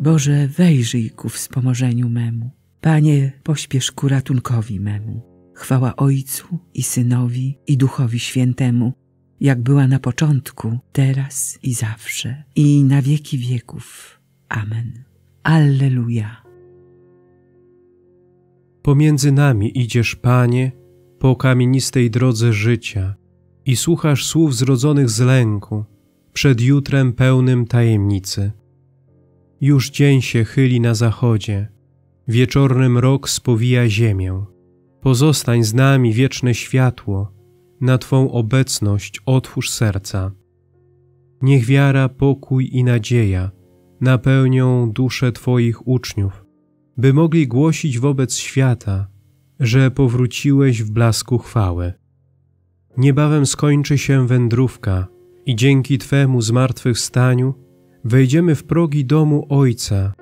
Boże, wejrzyj ku wspomożeniu memu. Panie, pośpiesz ku ratunkowi memu. Chwała Ojcu i Synowi i Duchowi Świętemu, jak była na początku, teraz i zawsze, i na wieki wieków. Amen. Alleluja. Pomiędzy nami idziesz, Panie, po kamienistej drodze życia i słuchasz słów zrodzonych z lęku przed jutrem pełnym tajemnicy. Już dzień się chyli na zachodzie, wieczorny mrok spowija ziemię. Pozostań z nami wieczne światło, na Twą obecność otwórz serca. Niech wiara, pokój i nadzieja napełnią dusze Twoich uczniów, by mogli głosić wobec świata, że powróciłeś w blasku chwały. Niebawem skończy się wędrówka i dzięki Twemu zmartwychwstaniu wejdziemy w progi domu Ojca,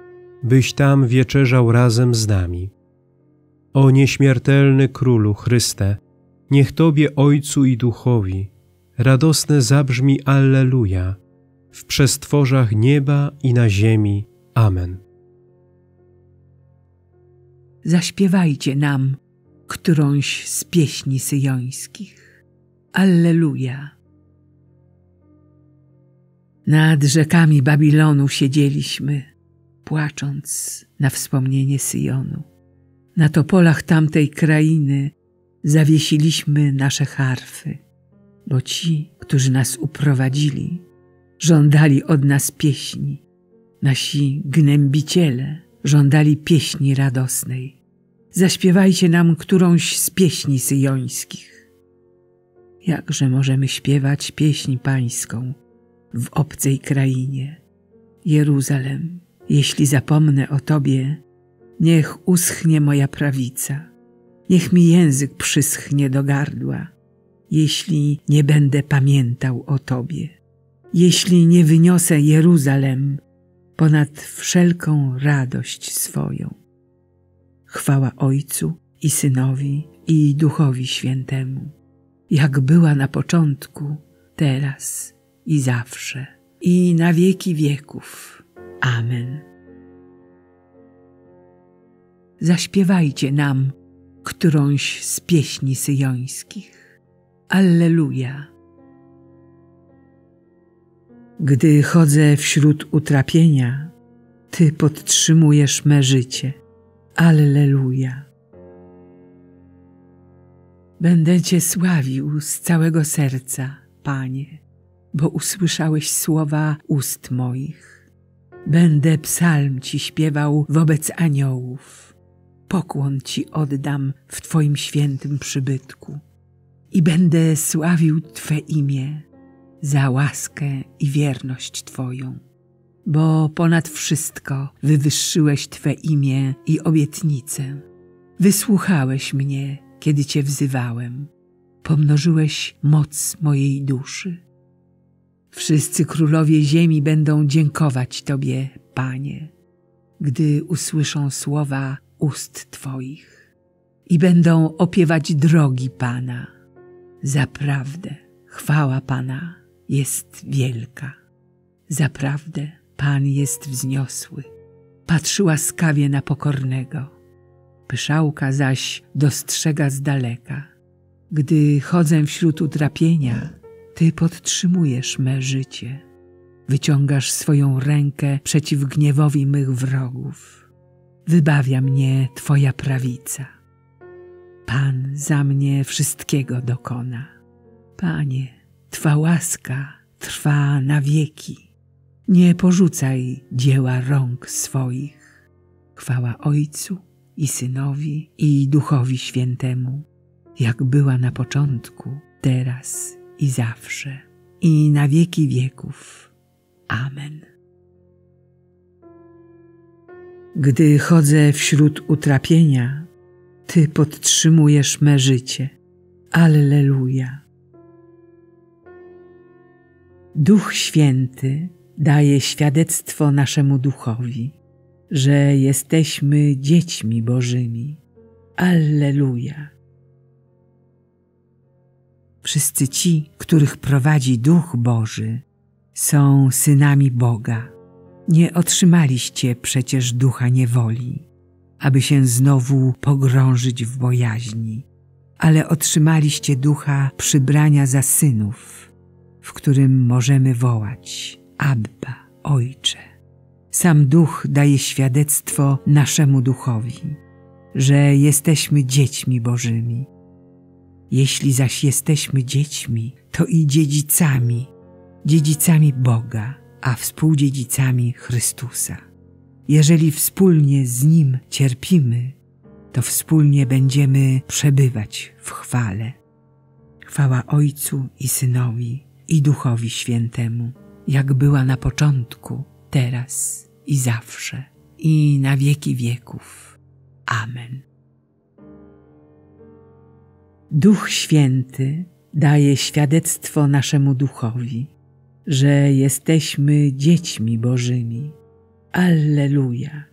byś tam wieczerzał razem z nami. O nieśmiertelny Królu Chryste, niech Tobie Ojcu i Duchowi radosne zabrzmi Alleluja w przestworzach nieba i na ziemi. Amen. Zaśpiewajcie nam którąś z pieśni syjońskich. Alleluja. Nad rzekami Babilonu siedzieliśmy, płacząc na wspomnienie Syjonu. Na topolach tamtej krainy zawiesiliśmy nasze harfy, bo ci, którzy nas uprowadzili, żądali od nas pieśni. Nasi gnębiciele żądali pieśni radosnej. Zaśpiewajcie nam którąś z pieśni syjońskich. Jakże możemy śpiewać pieśń pańską w obcej krainie? Jeruzalem, jeśli zapomnę o Tobie, niech uschnie moja prawica, niech mi język przyschnie do gardła, jeśli nie będę pamiętał o Tobie, jeśli nie wyniosę Jeruzalem ponad wszelką radość swoją. Chwała Ojcu i Synowi i Duchowi Świętemu, jak była na początku, teraz i zawsze, i na wieki wieków. Amen. Zaśpiewajcie nam którąś z pieśni syjońskich. Alleluja. Gdy chodzę wśród utrapienia, Ty podtrzymujesz me życie. Alleluja. Będę Cię sławił z całego serca, Panie, bo usłyszałeś słowa ust moich. Będę psalm Ci śpiewał wobec aniołów. Pokłon Ci oddam w Twoim świętym przybytku i będę sławił Twe imię za łaskę i wierność Twoją bo ponad wszystko wywyższyłeś Twe imię i obietnicę. Wysłuchałeś mnie, kiedy Cię wzywałem. Pomnożyłeś moc mojej duszy. Wszyscy królowie ziemi będą dziękować Tobie, Panie, gdy usłyszą słowa ust Twoich i będą opiewać drogi Pana. Zaprawdę chwała Pana jest wielka. Zaprawdę Pan jest wzniosły. Patrzy łaskawie na pokornego. Pyszałka zaś dostrzega z daleka. Gdy chodzę wśród utrapienia, Ty podtrzymujesz me życie. Wyciągasz swoją rękę przeciw gniewowi mych wrogów. Wybawia mnie Twoja prawica. Pan za mnie wszystkiego dokona. Panie, Twa łaska trwa na wieki. Nie porzucaj dzieła rąk swoich. Chwała Ojcu i Synowi i Duchowi Świętemu, jak była na początku, teraz i zawsze, i na wieki wieków. Amen. Gdy chodzę wśród utrapienia, Ty podtrzymujesz me życie. Alleluja. Duch Święty daje świadectwo naszemu duchowi, że jesteśmy dziećmi Bożymi. Alleluja. Wszyscy ci, których prowadzi Duch Boży, są synami Boga. Nie otrzymaliście przecież ducha niewoli, aby się znowu pogrążyć w bojaźni, ale otrzymaliście ducha przybrania za synów, w którym możemy wołać Abba, Ojcze. Sam duch daje świadectwo naszemu duchowi, że jesteśmy dziećmi Bożymi. Jeśli zaś jesteśmy dziećmi, to i dziedzicami, dziedzicami Boga, a współdziedzicami Chrystusa. Jeżeli wspólnie z Nim cierpimy, to wspólnie będziemy przebywać w chwale. Chwała Ojcu i Synowi i Duchowi Świętemu, jak była na początku, teraz i zawsze, i na wieki wieków. Amen. Duch Święty daje świadectwo naszemu duchowi, że jesteśmy dziećmi Bożymi. Alleluja.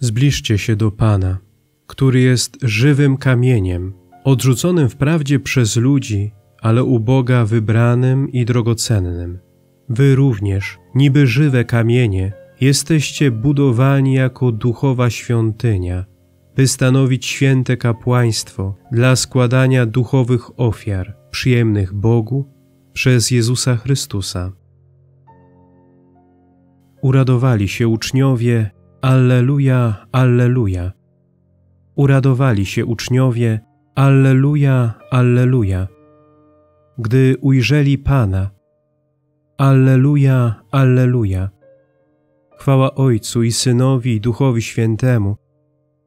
Zbliżcie się do Pana, który jest żywym kamieniem, odrzuconym wprawdzie przez ludzi, ale u Boga wybranym i drogocennym. Wy również, niby żywe kamienie, jesteście budowani jako duchowa świątynia, by stanowić święte kapłaństwo dla składania duchowych ofiar, przyjemnych Bogu przez Jezusa Chrystusa. Uradowali się uczniowie, Alleluja, Alleluja. Uradowali się uczniowie, Alleluja, Alleluja. Gdy ujrzeli Pana, Alleluja, Alleluja. Chwała Ojcu i Synowi i Duchowi Świętemu.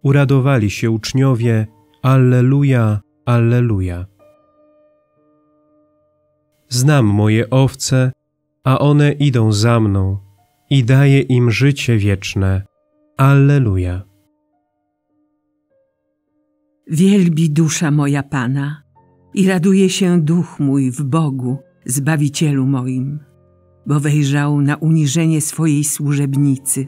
Uradowali się uczniowie, Alleluja, Alleluja. Znam moje owce, a one idą za mną i daję im życie wieczne. Alleluja. Wielbi dusza moja Pana i raduje się duch mój w Bogu, Zbawicielu moim, bo wejrzał na uniżenie swojej służebnicy.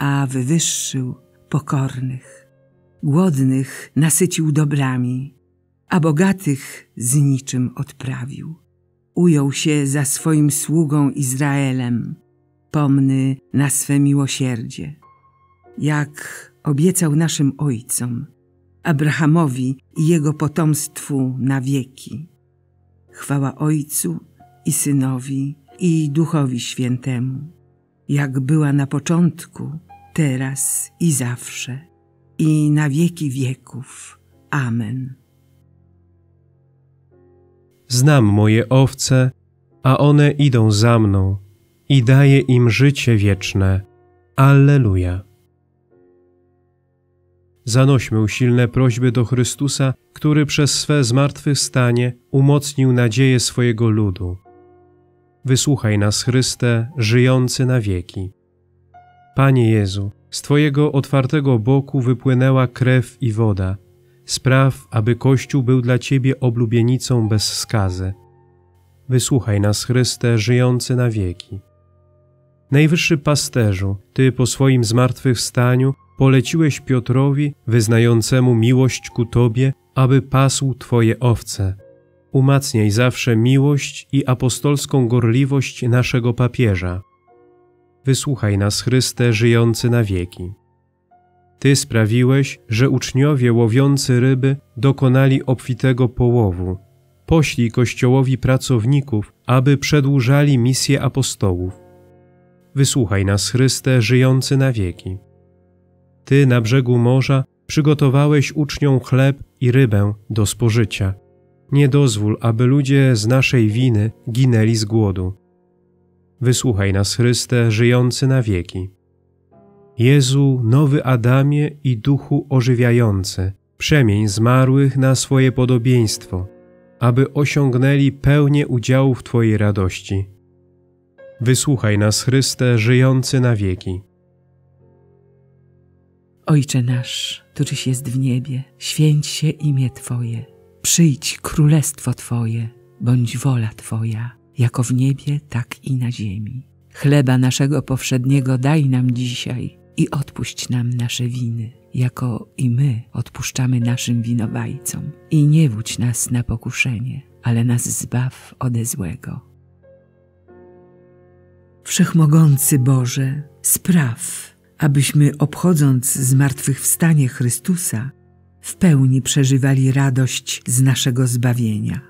a wywyższył pokornych. Głodnych nasycił dobrami, a bogatych z niczym odprawił. Ujął się za swoim sługą Izraelem, pomny na swe miłosierdzie. Jak obiecał naszym ojcom, Abrahamowi i jego potomstwu na wieki. Chwała Ojcu i Synowi i Duchowi Świętemu, jak była na początku, teraz i zawsze, i na wieki wieków. Amen. Znam moje owce, a one idą za mną i daję im życie wieczne. Alleluja. Zanośmy usilne prośby do Chrystusa, który przez swe zmartwychwstanie umocnił nadzieję swojego ludu. Wysłuchaj nas, Chryste, żyjący na wieki. Panie Jezu, z Twojego otwartego boku wypłynęła krew i woda. Spraw, aby Kościół był dla Ciebie oblubienicą bez skazy. Wysłuchaj nas, Chryste, żyjący na wieki. Najwyższy pasterzu, Ty po swoim zmartwychwstaniu poleciłeś Piotrowi, wyznającemu miłość ku Tobie, aby pasł Twoje owce. Umacniaj zawsze miłość i apostolską gorliwość naszego papieża. Wysłuchaj nas, Chryste, żyjący na wieki. Ty sprawiłeś, że uczniowie łowiący ryby dokonali obfitego połowu. Poślij Kościołowi pracowników, aby przedłużali misję apostołów. Wysłuchaj nas, Chryste, żyjący na wieki. Ty na brzegu morza przygotowałeś uczniom chleb i rybę do spożycia. Nie dozwól, aby ludzie z naszej winy ginęli z głodu. Wysłuchaj nas, Chryste, żyjący na wieki. Jezu, nowy Adamie i duchu ożywiający, przemień zmarłych na swoje podobieństwo, aby osiągnęli pełnię udziału w Twojej radości. Wysłuchaj nas, Chryste, żyjący na wieki. Ojcze nasz, któryś jest w niebie, święć się imię Twoje. Przyjdź królestwo Twoje, bądź wola Twoja, jako w niebie, tak i na ziemi. Chleba naszego powszedniego daj nam dzisiaj i odpuść nam nasze winy, jako i my odpuszczamy naszym winowajcom. I nie wódź nas na pokuszenie, ale nas zbaw ode złego. Wszechmogący Boże, spraw, abyśmy obchodząc zmartwychwstanie Chrystusa, w pełni przeżywali radość z naszego zbawienia.